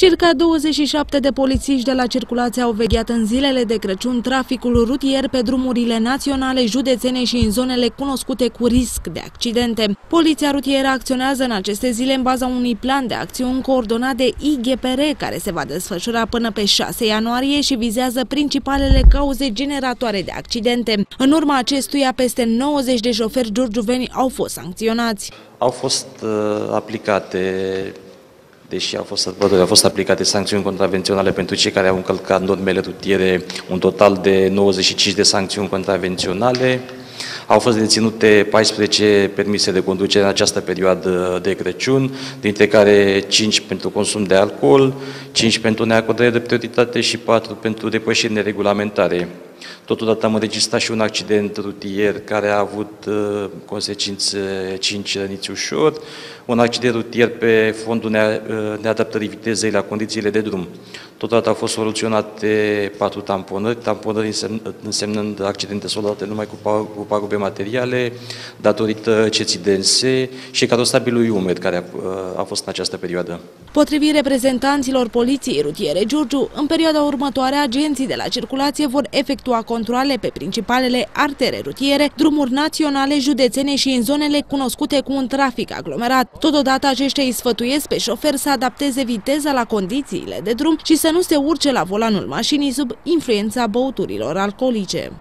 Circa 27 de polițiști de la circulație au vegheat în zilele de Crăciun traficul rutier pe drumurile naționale, județene și în zonele cunoscute cu risc de accidente. Poliția rutieră acționează în aceste zile în baza unui plan de acțiuni coordonat de IGPR, care se va desfășura până pe 6 ianuarie și vizează principalele cauze generatoare de accidente. În urma acestuia, peste 90 de șoferi giurgiuveni au fost sancționați. Au fost uh, aplicate deși au fost, au fost aplicate sancțiuni contravenționale pentru cei care au încălcat normele rutiere, un total de 95 de sancțiuni contravenționale. Au fost deținute 14 permise de conducere în această perioadă de Crăciun, dintre care 5 pentru consum de alcool, 5 pentru neacordare de prioritate și 4 pentru depășiri neregulamentare. Totodată am înregistrat și un accident rutier care a avut uh, consecințe 5 răniți ușor, un accident rutier pe fondul uh, neadaptării vitezei la condițiile de drum. Totodată au fost soluționate patru tamponări, tamponări însemn, însemnând accidente soldate numai cu, cu pagube materiale, datorită ceții dense și carosabilului umed care a, uh, a fost în această perioadă. Potrivit reprezentanților Poliției Rutiere Giurgiu, în perioada următoare agenții de la circulație vor efectua controle pe principalele artere rutiere, drumuri naționale, județene și în zonele cunoscute cu un trafic aglomerat. Totodată aceștia îi sfătuiesc pe șofer să adapteze viteza la condițiile de drum și să nu se urce la volanul mașinii sub influența băuturilor alcoolice.